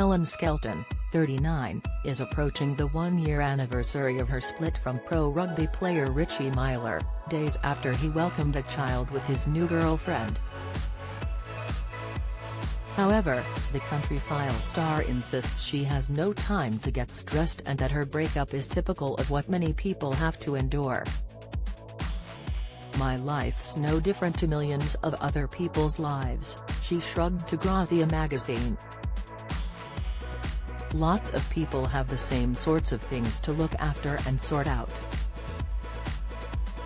Helen Skelton, 39, is approaching the one-year anniversary of her split from pro rugby player Richie Myler, days after he welcomed a child with his new girlfriend. However, the Countryfile star insists she has no time to get stressed and that her breakup is typical of what many people have to endure. My life's no different to millions of other people's lives, she shrugged to Grazia magazine. Lots of people have the same sorts of things to look after and sort out.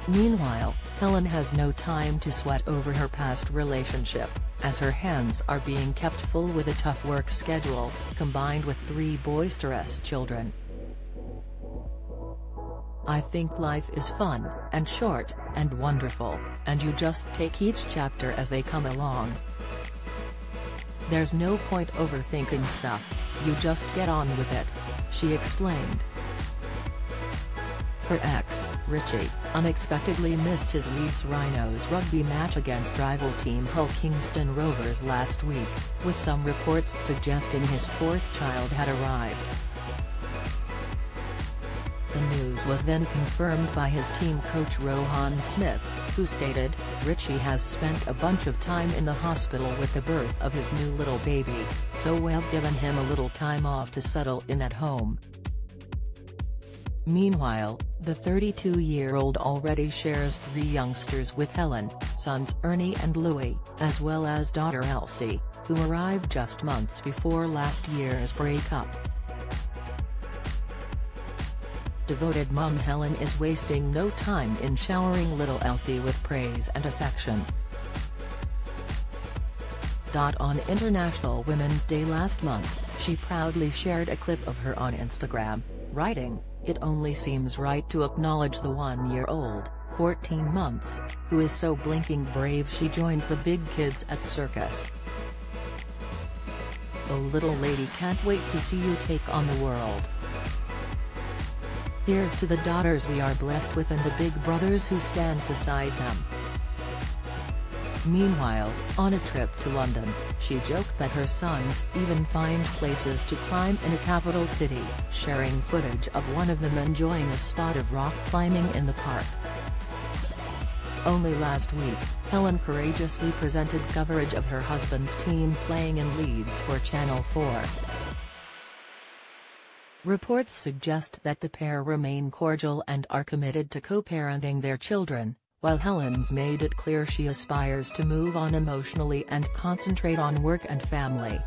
Meanwhile, Helen has no time to sweat over her past relationship, as her hands are being kept full with a tough work schedule, combined with three boisterous children. I think life is fun, and short, and wonderful, and you just take each chapter as they come along. There's no point overthinking stuff, you just get on with it, she explained. Her ex, Richie, unexpectedly missed his Leeds Rhinos rugby match against rival team Hull Kingston Rovers last week, with some reports suggesting his fourth child had arrived. The news was then confirmed by his team coach Rohan Smith, who stated, Richie has spent a bunch of time in the hospital with the birth of his new little baby, so we've given him a little time off to settle in at home. Meanwhile, the 32-year-old already shares three youngsters with Helen, sons Ernie and Louis, as well as daughter Elsie, who arrived just months before last year's breakup. Devoted mum Helen is wasting no time in showering little Elsie with praise and affection. On International Women's Day last month, she proudly shared a clip of her on Instagram, writing, It only seems right to acknowledge the one-year-old, 14 months, who is so blinking brave she joins the big kids at circus. Oh little lady can't wait to see you take on the world. Here's to the daughters we are blessed with and the big brothers who stand beside them. Meanwhile, on a trip to London, she joked that her sons even find places to climb in a capital city, sharing footage of one of them enjoying a spot of rock climbing in the park. Only last week, Helen courageously presented coverage of her husband's team playing in Leeds for Channel 4. Reports suggest that the pair remain cordial and are committed to co-parenting their children, while Helen's made it clear she aspires to move on emotionally and concentrate on work and family.